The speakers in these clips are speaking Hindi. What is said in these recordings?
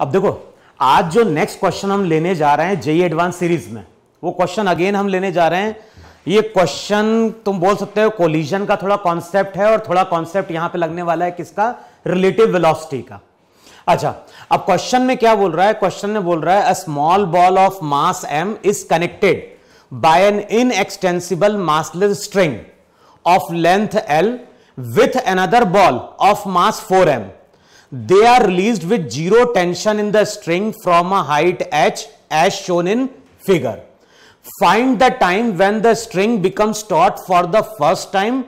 अब देखो, आज जो नेक्स्ट क्वेश्चन हम लेने जा रहे हैं जेई एडवांस सीरीज़ में, वो क्वेश्चन अगेन हम लेने जा रहे हैं। ये क्वेश्चन तुम बोल सकते हो कोलिजन का थोड़ा कॉन्सेप्ट है और थोड़ा कॉन्सेप्ट यहाँ पे लगने वाला है किसका? रिलेटिव वेलोसिटी का। अच्छा अब क्वेश्चन में क्या बोल रहा है? क्वेश्चन में बोल रहा है a small ball of mass M is connected by an inextensible massless string of length L with another ball of mass four M they are released with zero tension in the string from a height h as shown in figure find the time when the string becomes taut for the first time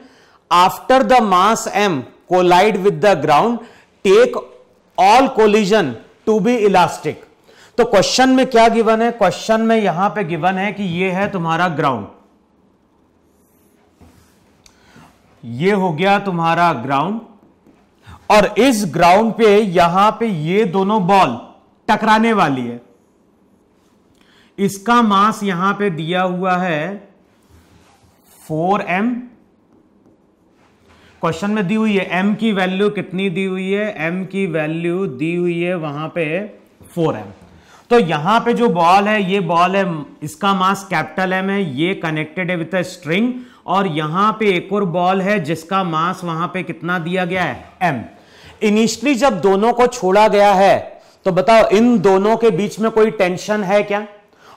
after the mass m collide with the ground take all collision to be elastic तो क्वेश्चन में क्या गिवन है क्वेश्चन में यहाँ पे गिवन है कि ये है तुम्हारा ग्राउंड ये हो गया तुम्हारा ग्राउंड और इस ग्राउंड पे यहाँ पे ये दोनों बॉल टकराने वाली है। इसका मास यहाँ पे दिया हुआ है 4m एम क्वेश्चन में दी हुई है, m की वैल्यू कितनी दी हुई है? m की वैल्यू दी हुई है वहाँ पे 4m तो यहाँ पे जो बॉल है, ये बॉल है, इसका मास कैपिटल एम है, ये कनेक्टेड है विथ अ स्ट्रिंग और यहाँ पे एक और बॉल है जिसका मास वहाँ पे कितना दिया गया है? m इनिशियली जब दोनों को छोड़ा गया है तो बताओ, इन दोनों के बीच में कोई टेंशन है क्या?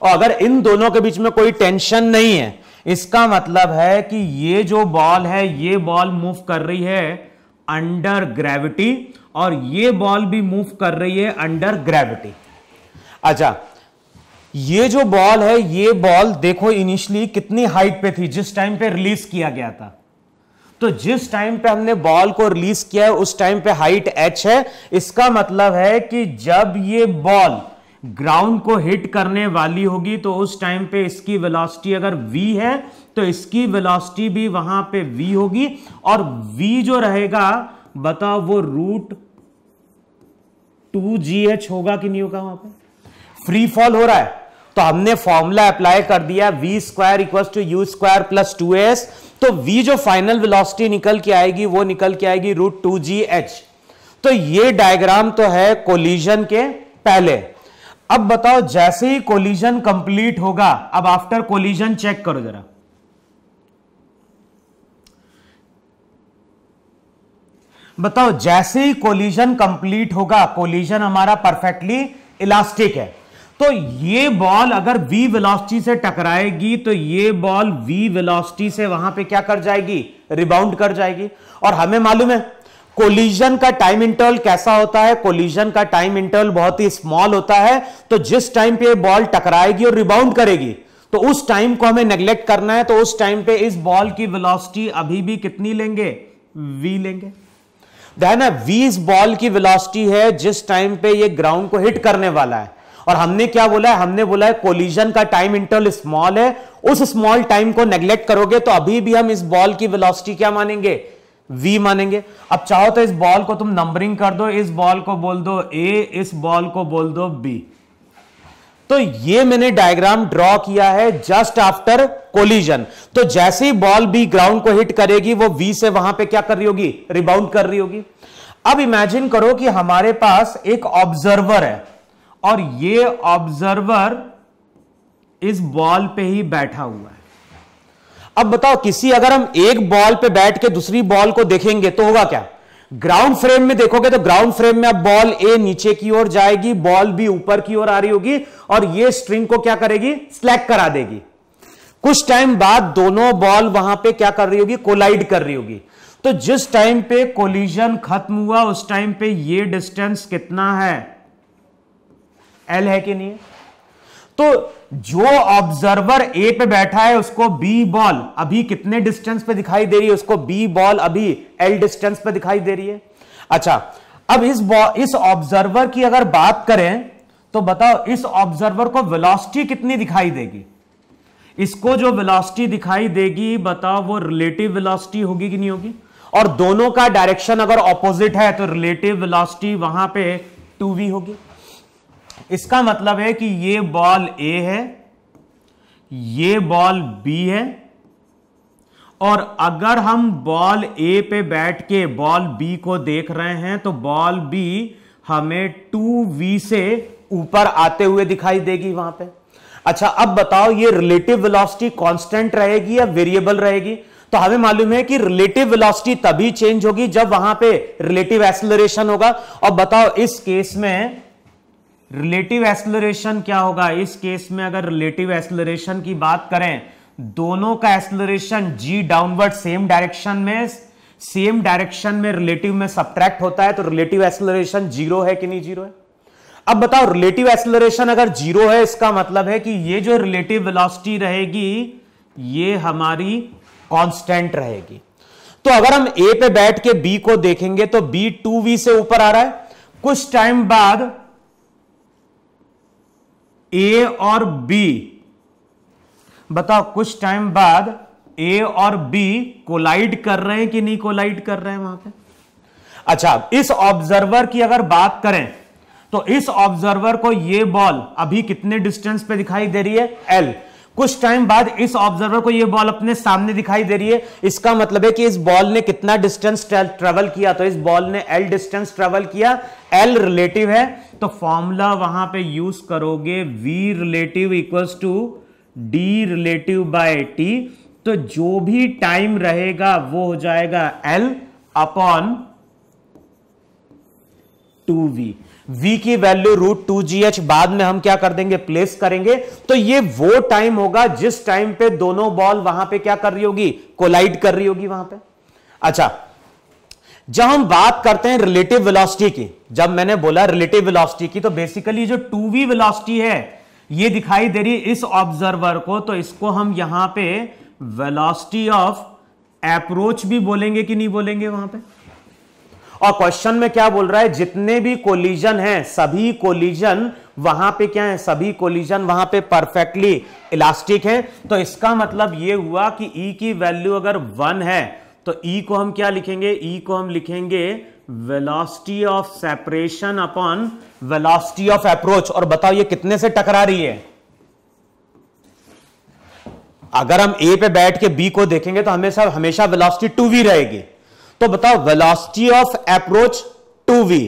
और अगर इन दोनों के बीच में कोई टेंशन नहीं है, इसका मतलब है कि ये जो बॉल है, ये बॉल मूव कर रही है अंडर ग्रेविटी और ये बॉल भी मूव कर रही है अंडर ग्रेविटी अच्छा ये जो बॉल है, ये बॉल देखो इनिशियली कितनी हाइट पे थी, जिस टाइम पे रिलीज़ किया गया था। तो जिस टाइम पे हमने बॉल को रिलीज़ किया है, उस टाइम पे हाइट एच है, इसका मतलब है कि जब ये बॉल ग्राउंड को हिट करने वाली होगी तो उस टाइम पे इसकी वेलोसिटी अगर v है तो इसकी वेलोसिटी भी वहाँ पे v होगी। और v जो रहेगा, बताओ वो रूट टू जी एच होगा कि नहीं होगा वहाँ पे? फ्री फॉल हो रहा है। तो हमने फॉर्मूला अप्लाई कर दिया V square equal to U square plus two S तो v जो फाइनल वेलोसिटी निकल के आएगी, वो निकल के आएगी रूट टू जी एच तो ये डायग्राम तो है कोलिजन के पहले। अब बताओ, जैसे ही कोलिजन कंप्लीट होगा, अब आफ्टर कोलिजन चेक करो जरा। बताओ, जैसे ही कोलिजन कंप्लीट होगा कोलिजन हमारा परफेक्टली इलास्टिक है। तो ये बॉल अगर v वेलोसिटी से टकराएगी तो ये बॉल v वेलोसिटी से वहाँ पे क्या कर जाएगी? रिबाउंड कर जाएगी। और हमें मालूम है कोलिजन का टाइम इंटरवल कैसा होता है? कोलिजन का टाइम इंटरवल बहुत ही स्मॉल होता है। तो जिस टाइम पे बॉल टकराएगी और रिबाउंड करेगी तो उस टाइम को हमें नेग्लेक्ट करना है। तो उस टाइम पे इस बॉल की वेलोसिटी अभी भी कितनी लेंगे? V लेंगे। ध्यान है, v इस बॉल की वेलोसिटी है जिस टाइम पे ये ग्राउंड को हिट करने वाला है। और हमने क्या बोला है? हमने बोला है कोलिजन का टाइम इंटरवल स्मॉल है। उस स्मॉल टाइम को नेग्लेक्ट करोगे तो अभी भी हम इस बॉल की वेलोसिटी क्या मानेंगे? V मानेंगे। अब चाहो तो इस बॉल को तुम नंबरिंग कर दो, इस बॉल को बोल दो a, इस बॉल को बोल दो b तो ये मैंने डायग्राम ड्रॉ किया है जस्ट आफ्टर कोलिजन तो जैसे ही बॉल भी ग्राउंड को हिट करेगी, वो v से वहाँ पे क्या कर रही होगी? रिबाउंड कर रही होगी। अब इमेजिन करो कि हमारे पास एक ऑब्जर्वर है। और ये ऑब्जर्वर इस बॉल पे ही बैठा हुआ है। अब बताओ, किसी अगर हम एक बॉल पे बैठ के दूसरी बॉल को देखेंगे तो होगा क्या? ग्राउंड फ्रेम में देखोगे तो ग्राउंड फ्रेम में अब बॉल ए नीचे की ओर जाएगी बॉल भी ऊपर की ओर आ रही होगी और ये स्ट्रिंग को क्या करेगी? स्लैक करा देगी। कुछ टाइम बाद दोनों बॉल वहाँ पे क्या कर रही होगी? कोलाइड कर रही होगी। तो जिस टाइम पे कोलिजन खत्म हुआ, उस टाइम पे ये डिस्टेंस कितना है? एल है कि नहीं? है तो जो ऑब्जर्वर ए पे बैठा है, उसको बी बॉल अभी कितने डिस्टेंस पे दिखाई दे रही है? उसको बी बॉल अभी एल डिस्टेंस पे दिखाई दे रही है। अच्छा अब इस इस ऑब्जर्वर की अगर बात करें तो बताओ, इस ऑब्जर्वर को वेलोसिटी कितनी दिखाई देगी? इसको जो वेलोसिटी दिखाई देगी, बताओ, वो रिलेटिव वेलोसिटी होगी कि नहीं होगी? और दोनों का डायरेक्शन अगर ऑपोजिट है तो रिलेटिव वेलोसिटी वहाँ पे वी होगी। इसका मतलब है कि ये बॉल ए है, ये बॉल बी है, और अगर हम बॉल ए पे बैठ के बॉल बी को देख रहे हैं तो बॉल बी हमें टू वी से ऊपर आते हुए दिखाई देगी वहाँ पे। अच्छा अब बताओ, ये रिलेटिव वेलोसिटी कांस्टेंट रहेगी या वेरिएबल रहेगी? तो हमें मालूम है कि रिलेटिव वेलोसिटी तभी चेंज होगी जब वहाँ पे रिलेटिव एक्सलरेशन होगा। और बताओ, इस केस में रिलेटिव एक्सलरेशन क्या होगा? इस केस में अगर रिलेटिव एक्सलरेशन की बात करें, दोनों का acceleration G downward same direction में सेम डायरेक्शन में रिलेटिव में सब्ट्रैक्ट होता है तो रिलेटिव एक्सलरेशन ज़ीरो है कि नहीं ज़ीरो है? अब बताओ रिलेटिव एक्सलरेशन अगर ज़ीरो है, इसका मतलब है कि ये जो रिलेटिव वेलोसिटी रहेगी, ये हमारी कांस्टेंट रहेगी। तो अगर हम ए पे बैठ के बी को देखेंगे तो बी टू वी से ऊपर आ रहा है। कुछ टाइम बाद ए और बी बताओ, कुछ टाइम बाद ए और बी कोलाइड कर रहे हैं कि नहीं कोलाइड कर रहे हैं वहाँ पे? अच्छा इस ऑब्जर्वर की अगर बात करें तो इस ऑब्जर्वर को ये बॉल अभी कितने डिस्टेंस पे दिखाई दे रही है? एल कुछ टाइम बाद इस ऑब्जर्वर को ये बॉल अपने सामने दिखाई दे रही है। इसका मतलब है कि इस बॉल ने कितना डिस्टेंस ट्रेवल किया। तो इस बॉल ने एल डिस्टेंस ट्रेवल किया। एल रिलेटिव है। तो फॉर्मूला वहाँ पे यूज़ करोगे V relative equals to D relative by T तो जो भी टाइम रहेगा वो हो जाएगा L upon two V V की value root two G H बाद में हम क्या कर देंगे? प्लेस करेंगे। तो ये वो टाइम होगा जिस टाइम पे दोनों बॉल वहाँ पे क्या कर रही होगी? कोलाइड कर रही होगी वहाँ पे। अच्छा जब हम बात करते हैं रिलेटिव वेलोसिटी की, जब मैंने बोला रिलेटिव वेलोसिटी की तो बेसिकली जो टू वी वेलोसिटी है, ये दिखाई दे रही इस ऑब्जर्वर को तो इसको हम यहाँ पे वेलोसिटी ऑफ़ अप्रोच भी बोलेंगे कि नहीं बोलेंगे वहाँ पे? और क्वेश्चन में क्या बोल रहा है? जितने भी कोलिजन हैं, सभी कोलिजन वहाँ पे क्या है? सभी कोलिजन वहाँ पे परफेक्टली इलास्टिक है। तो इसका मतलब ये हुआ कि ई E की वैल्यू अगर वन है तो ई E को हम क्या लिखेंगे? ई E को हम लिखेंगे velocity of separation upon velocity of approach और बताओ ये कितने से टकरा रही है? अगर हम ए पे बैठ के बी को देखेंगे तो हमेशा हमेशा वेलोसिटी टू वी रहेगी। तो बताओ velocity of approach two V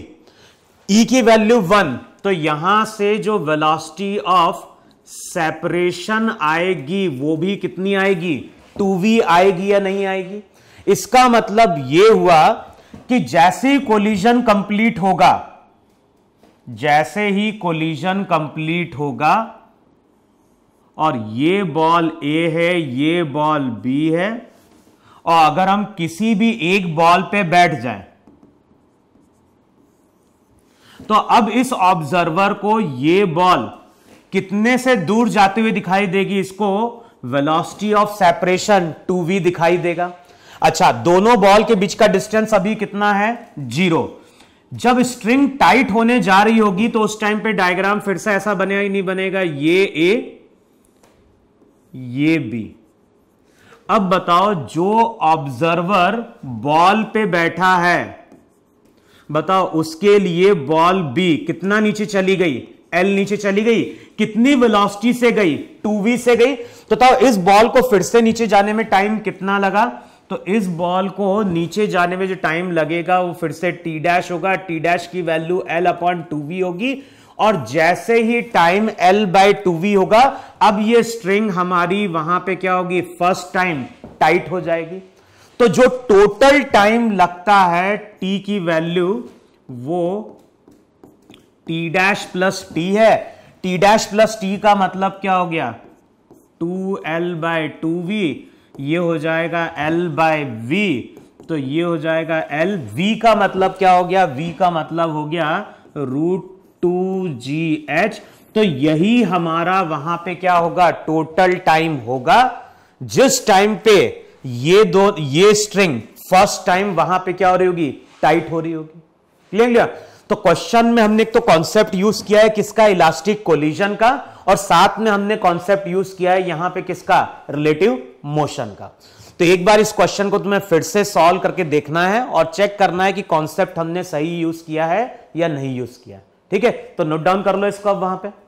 E की वैल्यू वन तो यहाँ से जो वेलोसिटी ऑफ़ सेपरेशन आएगी, वो भी कितनी आएगी? टू वी आएगी या नहीं आएगी? इसका मतलब यह हुआ कि जैसे ही कोलिजन कंप्लीट होगा, जैसे ही कोलिजन कंप्लीट होगा, और ये बॉल ए है, ये बॉल बी है और अगर हम किसी भी एक बॉल पे बैठ जाएँ तो अब इस ऑब्जर्वर को ये बॉल कितने से दूर जाते हुए दिखाई देगी? इसको velocity of separation two V दिखाई देगा। अच्छा दोनों बॉल के बीच का डिस्टेंस अभी कितना है? ज़ीरो जब स्ट्रिंग टाइट होने जा रही होगी तो उस टाइम पे डायग्राम फिर से ऐसा बनेगा ही नहीं बनेगा। ये ए ये बी अब बताओ जो ऑब्जर्वर बॉल पे बैठा है। बताओ उसके लिए बॉल बी कितना नीचे चली गई? एल नीचे चली गई। कितनी वेलोसिटी से गई? टू वी से गई। तो बताओ इस बॉल को फिर से नीचे जाने में टाइम कितना लगा? तो इस बॉल को नीचे जाने में जो टाइम लगेगा वो फिर से टी डैश होगा। टी डैश की value L upon two V होगी। और जैसे ही time L by two V होगा, अब ये स्ट्रिंग हमारी वहाँ पे क्या होगी? फ़र्स्ट टाइम टाइट हो जाएगी। तो जो टोटल टाइम लगता है टी की वैल्यू वो टी डैश प्लस टी है। टी डैश प्लस टी का मतलब क्या हो गया? Two L by two V ये हो जाएगा एल बाय वी तो ये हो जाएगा एल वी का मतलब क्या हो गया? वी का मतलब हो गया रूट टू जी एच तो यही हमारा वहाँ पे क्या होगा? टोटल टाइम होगा। जिस टाइम पे ये दो, ये स्ट्रिंग फ़र्स्ट टाइम वहाँ पे क्या हो रही होगी? टाइट हो रही होगी। क्लियर क्लियर तो क्वेश्चन में हमने एक तो कॉन्सेप्ट यूज़ किया है किसका? इलास्टिक कोलिजन का। और साथ में हमने कॉन्सेप्ट यूज़ किया है यहाँ पे किसका? रिलेटिव मोशन का। तो एक बार इस क्वेश्चन को तुम्हें फिर से सॉल्व करके देखना है और चेक करना है कि कॉन्सेप्ट हमने सही यूज़ किया है या नहीं यूज़ किया ठीक है? तो नोट डाउन कर लो इसको अब वहाँ पे।